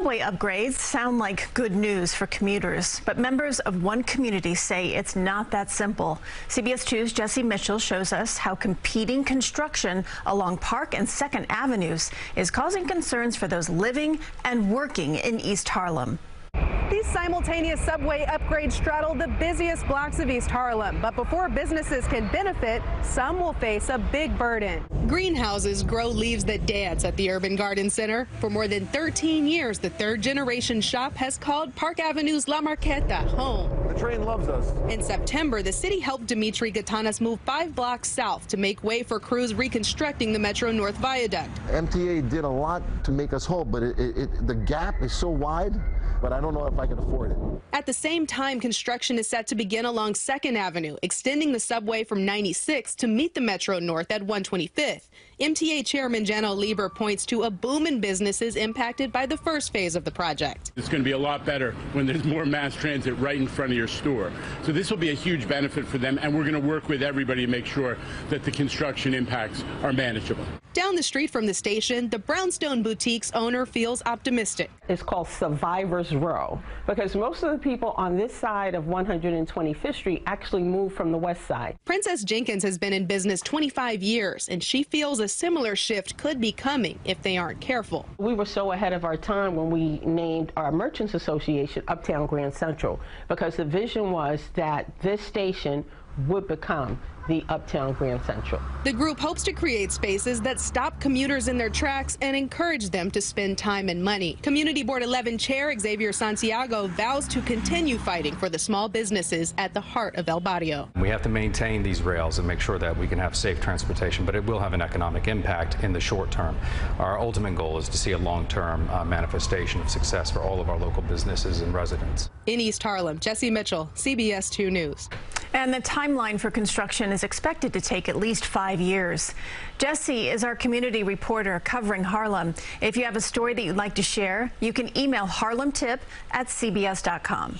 Subway upgrades sound like good news for commuters, but members of one community say it's not that simple. CBS 2's Jessi Mitchell shows us how competing construction along Park and 2nd Avenues is causing concerns for those living and working in East Harlem. These simultaneous subway upgrades straddle the busiest blocks of East Harlem. But before businesses can benefit, some will face a big burden. Greenhouses grow leaves that dance at the Urban Garden Center. For more than 13 years, the third generation shop has called Park Avenue's La Marqueta home. The train loves us. In September, the city helped Dimitri Gatanas move five blocks south to make way for crews reconstructing the Metro North Viaduct. MTA did a lot to make us whole, but it, it, the gap is so wide but I don't know if I can afford it. At the same time, construction is set to begin along 2nd Avenue, extending the subway from 96 to meet the Metro North at 125th. MTA Chairman Janno Lieber points to a boom in businesses impacted by the first phase of the project. It's going to be a lot better when there's more mass transit right in front of your store. So this will be a huge benefit for them, and we're going to work with everybody to make sure that the construction impacts are manageable. Down the street from the station, the Brownstone Boutique's owner feels optimistic. It's called Survivors Row because most of the people on this side of 125th Street actually moved from the west side. Princess Jenkins has been in business 25 years, and she feels a similar shift could be coming if they aren't careful. We were so ahead of our time when we named our Merchants Association Uptown Grand Central because the vision was that this station would become the Uptown Grand Central. The group hopes to create spaces that stop commuters in their tracks and encourage them to spend time and money. Community Board 11 Chair Xavier Santiago vows to continue fighting for the small businesses at the heart of El Barrio. We have to maintain these rails and make sure that we can have safe transportation, but it will have an economic impact in the short term. Our ultimate goal is to see a long-term uh, manifestation of success for all of our local businesses and residents. In East Harlem, Jessi Mitchell, CBS 2 News. And the timeline for construction is expected to take at least five years. Jessi is our community reporter covering Harlem. If you have a story that you'd like to share, you can email harlemtip at cbs.com.